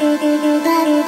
Everybody.